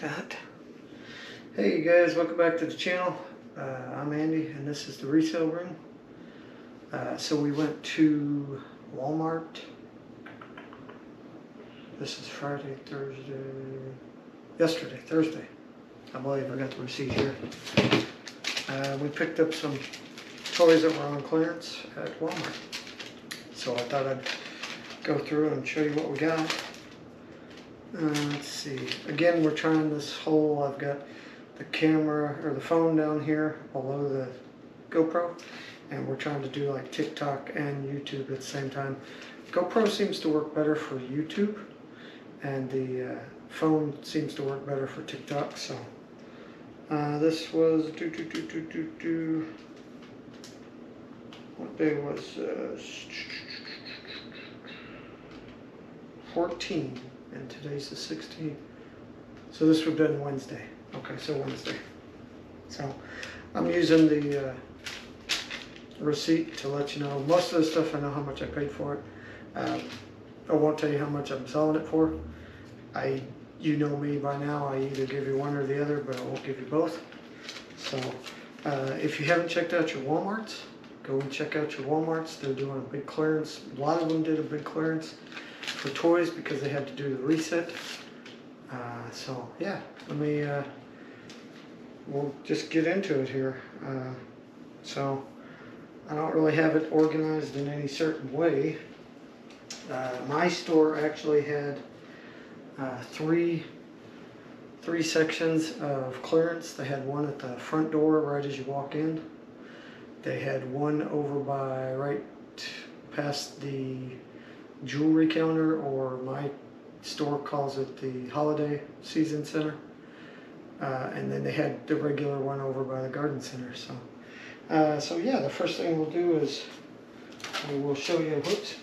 that. Hey you guys, welcome back to the channel. Uh, I'm Andy and this is the resale room. Uh, so we went to Walmart. This is Friday, Thursday, yesterday, Thursday. I believe I got the receipt here. Uh, we picked up some toys that were on clearance at Walmart. So I thought I'd go through and show you what we got. Uh, let's see. Again, we're trying this whole. I've got the camera or the phone down here below the GoPro, and we're trying to do like TikTok and YouTube at the same time. GoPro seems to work better for YouTube, and the uh, phone seems to work better for TikTok. So uh, this was do do do do do do. What day was uh, 14? And today's the 16th. So this would have been Wednesday. Okay, so Wednesday. So I'm using the uh, receipt to let you know. Most of the stuff I know how much I paid for it. Uh, I won't tell you how much I'm selling it for. I, you know me by now. I either give you one or the other, but I won't give you both. So uh, if you haven't checked out your WalMarts, go and check out your WalMarts. They're doing a big clearance. A lot of them did a big clearance for toys because they had to do the reset. Uh, so yeah, let me, uh, we'll just get into it here. Uh, so I don't really have it organized in any certain way. Uh, my store actually had uh, three three sections of clearance. They had one at the front door right as you walk in. They had one over by right past the jewelry counter, or my store calls it the Holiday Season Center. Uh, and then they had the regular one over by the garden center. So, uh, so yeah, the first thing we'll do is we will show you. Whoops.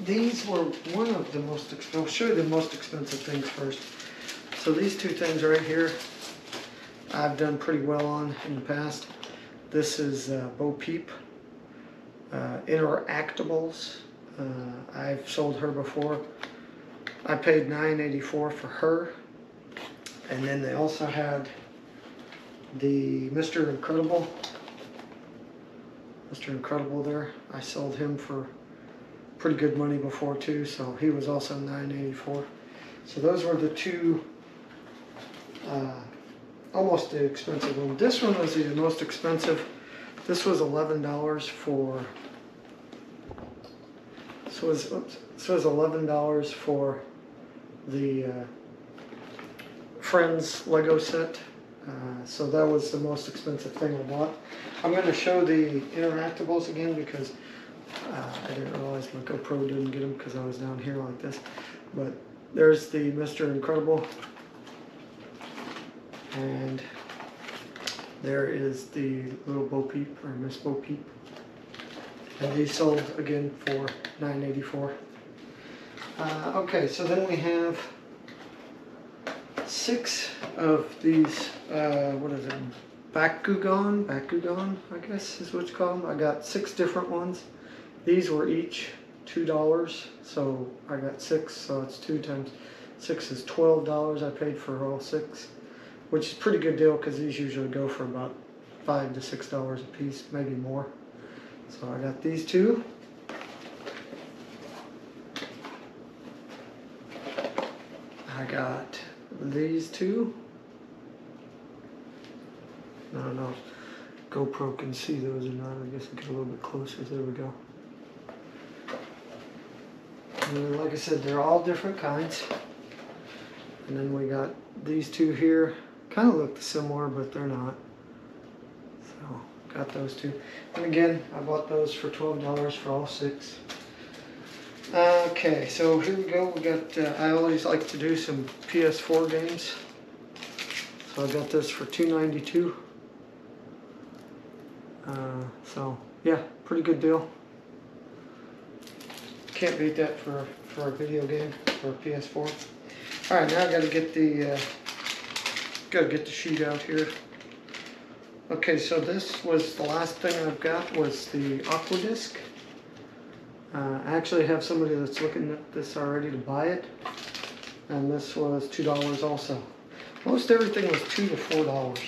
These were one of the most. I'll show you the most expensive things first. So these two things right here, I've done pretty well on in the past. This is uh, Bo Peep uh, Interactables uh, I've sold her before. I paid $9.84 for her. And then they also had the Mr. Incredible. Mr. Incredible there. I sold him for pretty good money before too, so he was also $9.84. So those were the two uh, almost the expensive one. This one was the most expensive. This was $11 for so was oops, was eleven dollars for the uh, Friends Lego set. Uh, so that was the most expensive thing I bought. I'm going to show the interactables again because uh, I didn't realize my GoPro didn't get them because I was down here like this. But there's the Mr. Incredible. And there is the little Bo Peep or Miss Bo Peep. And they sold again for $9.84. Uh, okay, so then we have six of these, uh, what is it, Bakugan, Bakugan, I guess is what you call them. I got six different ones. These were each $2, so I got six, so it's two times six is $12 I paid for all six, which is pretty good deal because these usually go for about five to six dollars a piece, maybe more. So I got these two. I got these two. I don't know if GoPro can see those or not. I guess I get a little bit closer. There we go. And like I said, they're all different kinds. And then we got these two here. Kind of look similar, but they're not. So, got those two. And again, I bought those for $12 for all six. Okay, so here we go. We got, uh, I always like to do some PS4 games. So I got this for $2.92. Uh, so, yeah, pretty good deal. Can't beat that for, for a video game, for a PS4. Alright, now I gotta get the, uh, gotta get the sheet out here. Okay, so this was the last thing I've got was the Aquadisc. Uh, I actually have somebody that's looking at this already to buy it. And this was $2 also. Most everything was two to four dollars.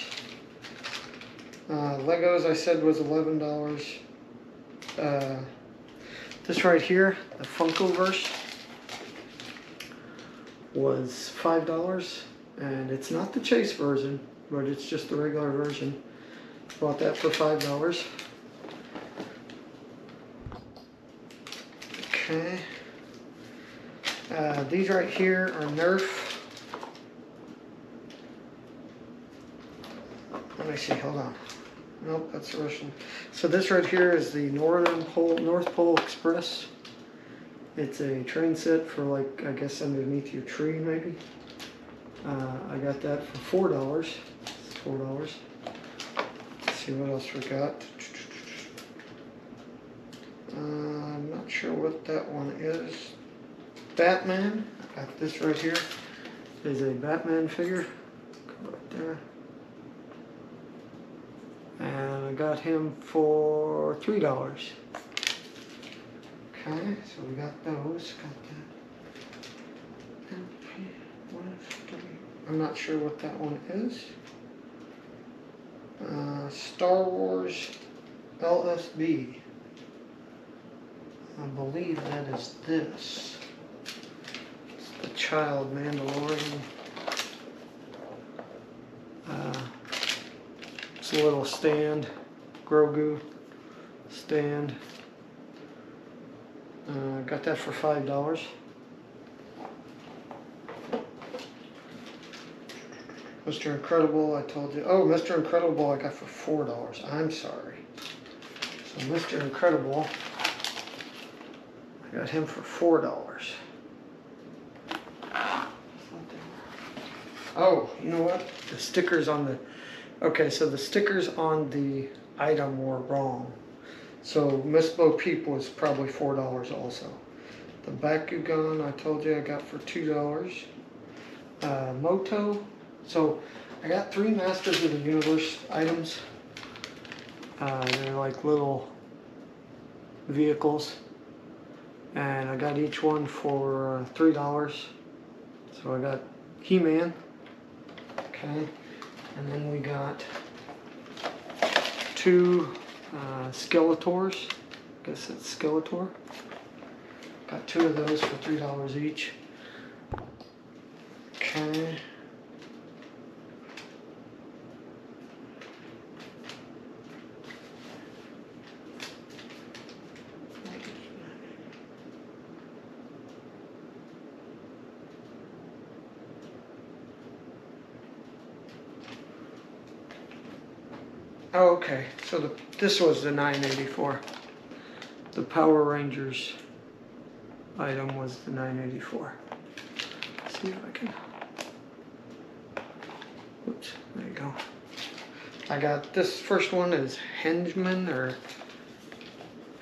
Uh, Legos I said was eleven dollars. Uh, this right here, the Funkoverse, was five dollars, and it's not the Chase version, but it's just the regular version. Bought that for five dollars. Okay. Uh, these right here are Nerf. Let me see, hold on. Nope, that's the Russian. So this right here is the Northern Pole, North Pole Express. It's a train set for like, I guess underneath your tree maybe. Uh, I got that for four dollars. Four dollars. See what else we got. Uh, I'm not sure what that one is. Batman. Got this right here. Is a Batman figure. Right there. And I got him for three dollars. Okay, so we got those. Got that. I'm not sure what that one is. Uh, Star Wars LSB. I believe that is this. It's the Child Mandalorian. Uh, it's a little stand, Grogu stand. Uh, got that for $5. Mr. Incredible, I told you. Oh, Mr. Incredible, I got for four dollars. I'm sorry. So Mr. Incredible, I got him for four dollars. Oh, you know what? The stickers on the. Okay, so the stickers on the item were wrong. So Miss Bo Peep was probably four dollars also. The Bakugan I told you I got for two dollars. Uh, Moto. So I got three Masters of the Universe items. Uh, they're like little vehicles, and I got each one for uh, three dollars. So I got He-Man. Okay, and then we got two uh, Skeletors. I guess it's Skeletor. Got two of those for three dollars each. Okay. Oh, okay. So the, this was the 984. The Power Rangers item was the 984. Let's see if I can. Oops, there you go. I got this first one is Henchman or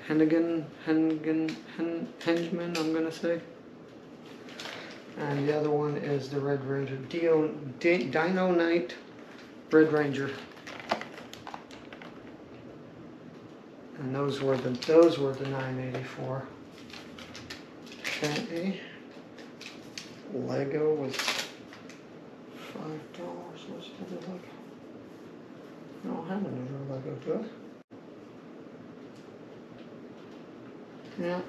Hennigan, Hennigan, Hen, Henchman, I'm gonna say. And the other one is the Red Ranger, Dio, Di- Dino Knight Red Ranger. And those were the those were the 984. Okay. Lego was five dollars. What's the Lego? I don't have another Lego, do? Yeah.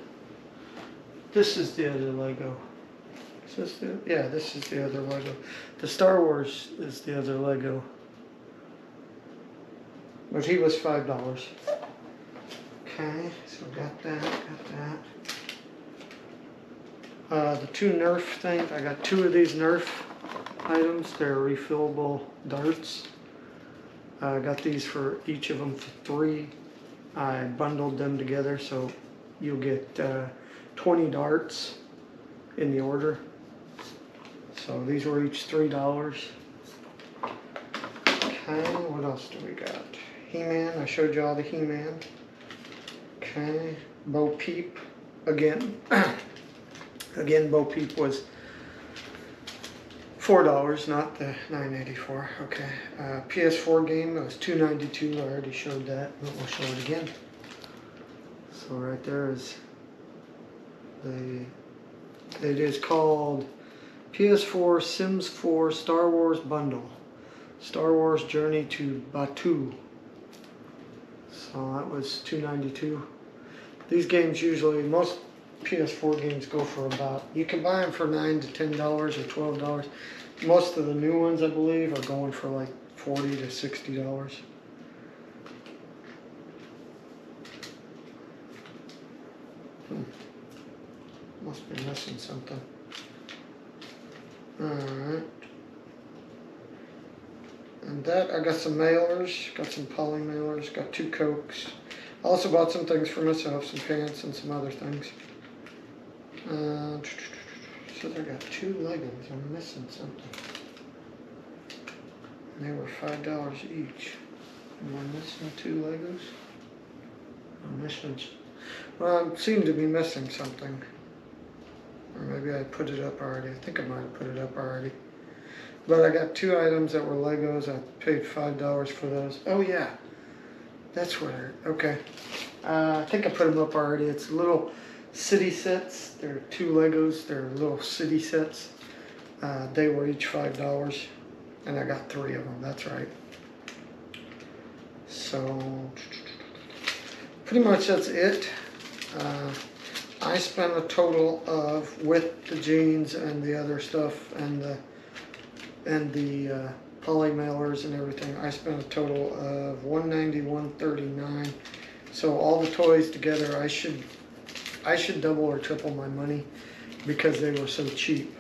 This is the other Lego. Is this the yeah, this is the other Lego. The Star Wars is the other Lego. But he was five dollars. Okay, so got that, got that. Uh, the two Nerf things, I got two of these Nerf items. They're refillable darts. I got these for each of them for three. I bundled them together so you'll get uh, 20 darts in the order. So these were each three dollars. Okay, what else do we got? He-Man, I showed you all the He-Man. Okay, Bo Peep again. again, Bo Peep was four dollars, not the nine eighty four. Okay, uh, PS4 game it was two ninety two. I already showed that, but we'll show it again. So right there is the. It is called PS4 Sims 4 Star Wars bundle. Star Wars Journey to Batuu. So that was 292. These games usually most PS4 games go for about you can buy them for nine to ten dollars or twelve dollars. Most of the new ones I believe are going for like forty to sixty dollars. Hmm. Must be missing something. Alright. And that, I got some mailers, got some poly mailers, got two cokes. I also bought some things for myself, some pants and some other things. Uh, so I got two Legos, I'm missing something. And they were five dollars each. Am I missing two Legos? I'm missing, well, I seem to be missing something. Or maybe I put it up already, I think I might have put it up already. But I got two items that were Legos, I paid five dollars for those. Oh yeah, that's where, okay. Uh, I think I put them up already, it's little city sets, they're two Legos, they're little city sets. Uh, they were each five dollars, and I got three of them, that's right. So, pretty much that's it. Uh, I spent a total of, with the jeans and the other stuff and the, and the uh, poly mailers and everything, I spent a total of one ninety, one thirty-nine. So all the toys together, I should, I should double or triple my money because they were so cheap.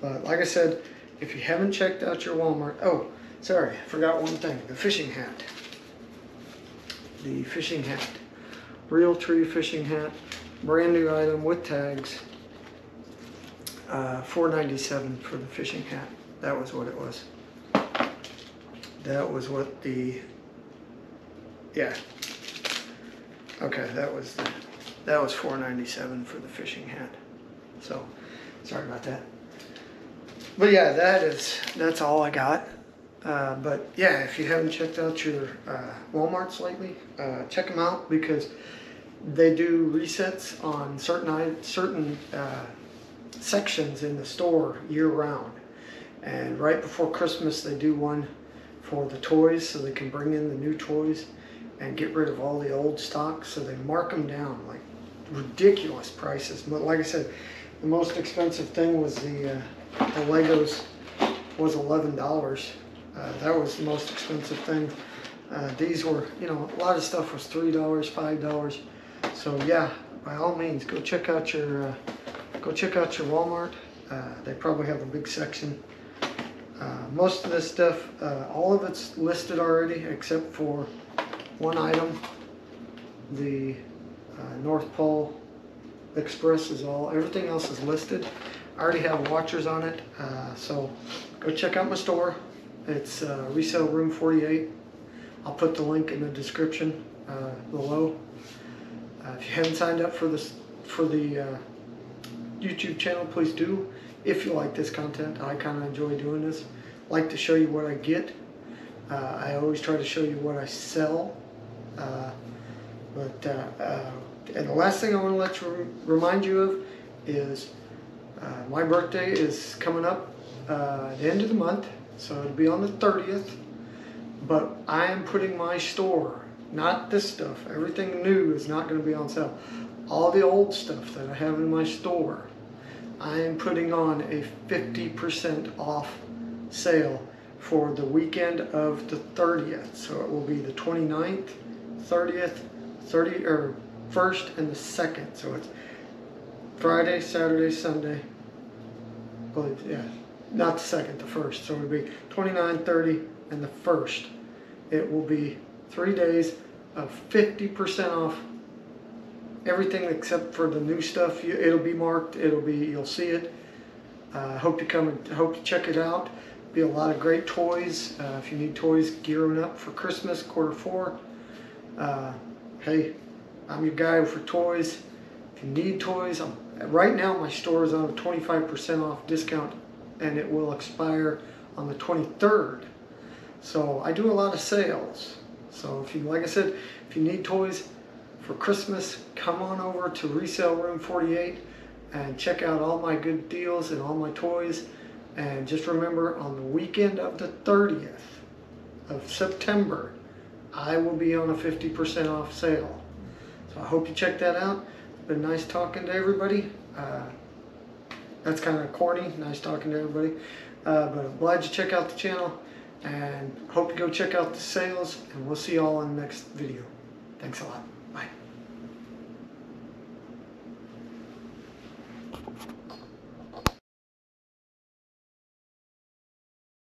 But like I said, if you haven't checked out your Walmart, oh, sorry, I forgot one thing, the fishing hat. The fishing hat. Realtree fishing hat, brand new item with tags. Uh, four ninety-seven for the fishing hat. That was what it was. That was what the, yeah. Okay, that was, the- that was four ninety-seven for the fishing hat. So, sorry about that. But yeah, that is, that's all I got. Uh, but yeah, if you haven't checked out your uh, Walmarts lately, uh, check them out because they do resets on certain certain uh, sections in the store year round. And right before Christmas, they do one for the toys so they can bring in the new toys and get rid of all the old stock. So they mark them down like ridiculous prices. But like I said, the most expensive thing was the uh, the Legos was eleven dollars. Uh, that was the most expensive thing. Uh, these were, you know, a lot of stuff was three dollars, five dollars. So yeah, by all means, go check out your uh, go check out your Walmart. Uh, they probably have a big section. Uh, most of this stuff, uh, all of it's listed already except for one item. The uh, North Pole Express is all. Everything else is listed. I already have watchers on it, uh, so go check out my store. It's uh, Resale Room 48. I'll put the link in the description uh, below. If you haven't signed up for this for the YouTube channel, please do. If you like this content, I kind of enjoy doing this. Like to show you what I get. Uh, I always try to show you what I sell. Uh, but uh, uh, and the last thing I want to let you remind you of is uh, my birthday is coming up at the end of the month, so it'll be on the 30th. But I am putting my store, not this stuff, everything new is not going to be on sale. All the old stuff that I have in my store, I am putting on a 50% off sale for the weekend of the 30th. So it will be the 29th, 30th, 30 or 1st and the 2nd. So it's Friday, Saturday, Sunday. I believe, yeah, not the second, the first. So it'll be 29, 30, and the first. It will be three days of 50% off everything except for the new stuff. It'll be marked. It'll be you'll see it. Uh, hope you come and hope you check it out. Be a lot of great toys. Uh, if you need toys gearing up for Christmas, quarter four. Uh, hey, I'm your guy for toys. If you need toys, I'm, right now my store is on a 25% off discount and it will expire on the 23rd. So I do a lot of sales. So if you, like I said, if you need toys for Christmas, come on over to Resale Room 48. and check out all my good deals and all my toys. And just remember, on the weekend of the 30th of September, I will be on a 50% off sale. So I hope you check that out. Been nice talking to everybody. Uh, that's kind of corny, nice talking to everybody. Uh, but I'm glad you check out the channel and hope you go check out the sales and we'll see you all in the next video. Thanks a lot.